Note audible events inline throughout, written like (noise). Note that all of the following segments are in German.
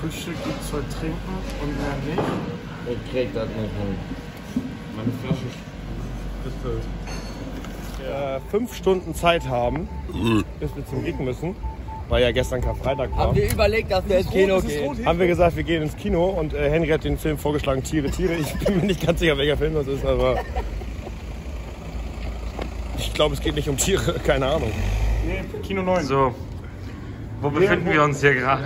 Frühstück gibt es heute Trinken und mehr nicht. Ich krieg das nicht hin. Meine Flasche äh, fünf Stunden Zeit haben, bis wir zum Gig müssen, weil ja gestern Karfreitag war. Haben wir überlegt, dass wir ins Kino gehen? Haben wir gesagt, wir gehen ins Kino und äh, Henry hat den Film vorgeschlagen, Tiere, Tiere. Ich bin mir nicht ganz sicher, welcher Film das ist, aber ich glaube, es geht nicht um Tiere, (laughs) keine Ahnung. Nee, Kino 9. So. Wo befinden wir uns hier gerade?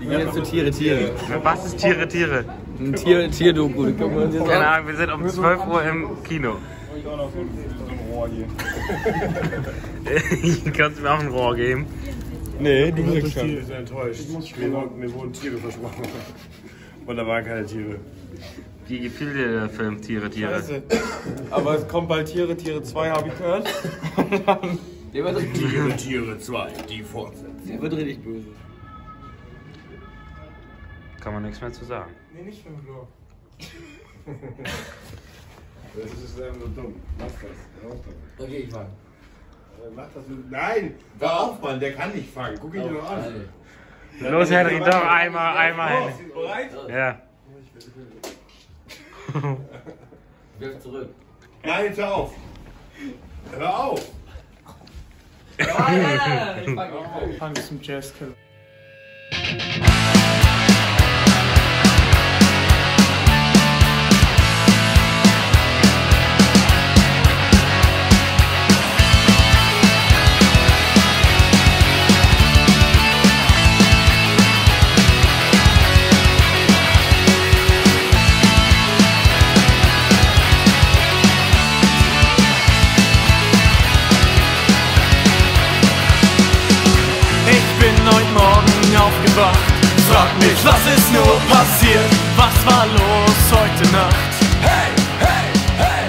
Die gehen jetzt zu Tiere, Tiere. Was ist Tiere, Tiere? Ein Tier, Tierdoku. wir Keine. Ahnung, wir sind um 12 Uhr im Kino. (laughs) Kannst du mir auch ein Rohr geben? Nee, du Ich kriegst bin sehr enttäuscht. Mir wurden, mir wurden Tiere versprochen. Und da waren keine Tiere. Wie gefiel dir der Film Tiere, Tiere? Aber es kommt bald Tiere, Tiere 2, habe ich gehört. (laughs) Der wird, richtig- Tiere, Tiere 2, die Fortsetzung. der wird richtig böse. Kann man nichts mehr zu sagen. Nee, nicht mit dem Blur. Das ist einfach nur dumm. Mach das. Damit. Okay, ich fang. Äh, Mach das mit. Nein! Hör auf, Mann, der kann nicht fangen. Guck ihn dir doch an. Los, Henry, doch, einmal, einmal. Henry. Bereit? Ja. (laughs) Wirf zurück. Nein, jetzt hör auf! Hör auf! Nein, nein, nein, nein, Aufgewacht. Frag mich, was ist nur passiert? Was war los heute Nacht? Hey, hey, hey!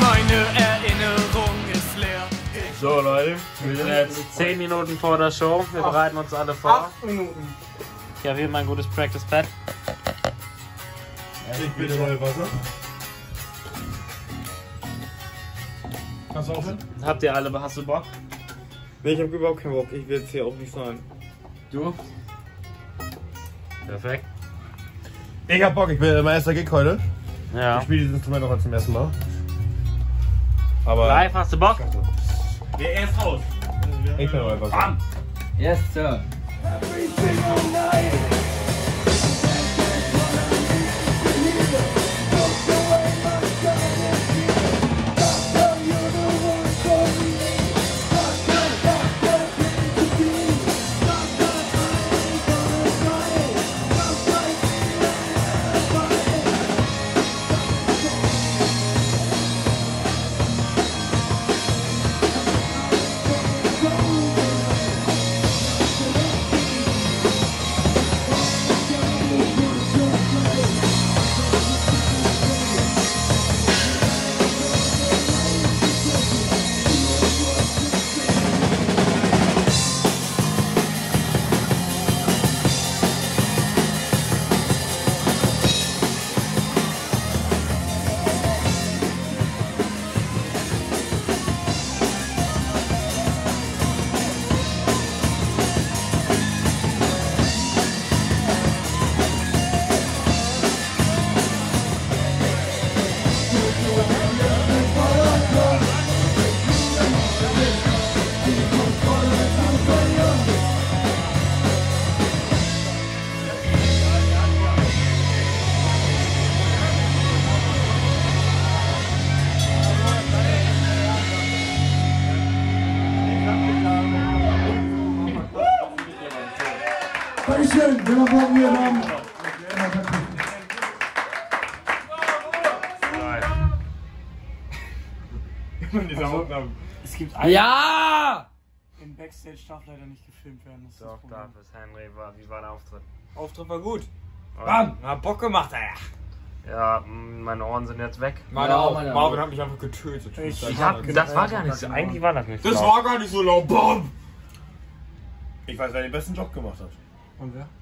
Meine Erinnerung ist leer. Ich So, Leute. Wir sind jetzt 10 Minuten vor der Show. Wir bereiten uns alle vor. Acht Minuten. Ich habe hier mein gutes Practice Pad. Ich bin neue Wasser. Kannst du aufhören? Habt ihr alle, hast du Bock? Nee, ich habe überhaupt keinen Bock. Ich will jetzt hier auch nicht sein. Du? Perfekt. Ich hab Bock, ich bin mein erster Gig heute. Ja. Ich spiele dieses Instrument auch zum ersten Mal. Aber Live, hast du Bock? Wer erst raus? Ich bin neu Wasser. Yes, Sir. Dankeschön, wir machen wir dann. Es gibt einen. Ja! Im Backstage darf leider nicht gefilmt werden. Das ist das Doch, Problem. darf es. Henry, war, wie war der Auftritt? Auftritt war gut. Bam! Hat Bock gemacht, ey. Ja, meine Ohren sind jetzt weg. Meine Ja, auch. meine Marvin hat mich einfach getötet. Ich- Ich hab, das war gar nicht so. Eigentlich war das nicht so. das war gar nicht so laut. Bam! Ich weiß, wer den besten Job gemacht hat. Und wer?